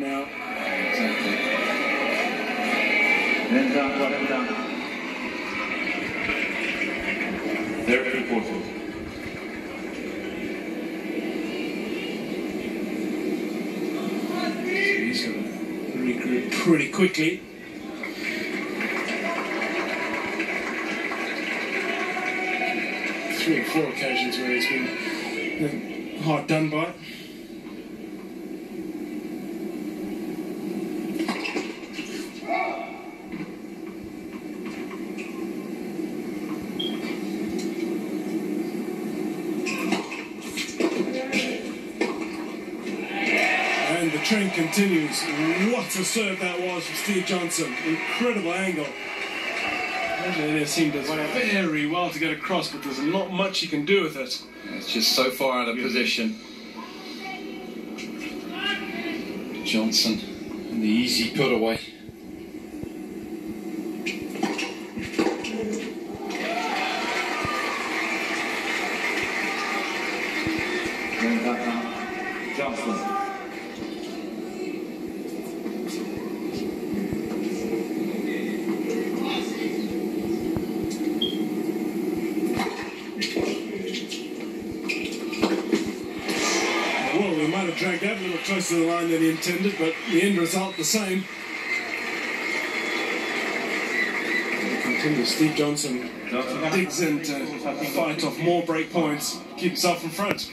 now. Exactly. Then down, bottom down. There are to regroup pretty quickly. Three or four occasions where he's been hard done by. The trend continues. What a serve that was from Steve Johnson. Incredible angle. It seemed as very well to get across, but there's not much you can do with it. It's just so far out of position. Johnson and the easy put away. Then back down. Johnson. Well, we might have dragged that a little closer to the line than he intended, but the end result the same. Steve Johnson digs in to uh, fight off more break points, keep himself in front.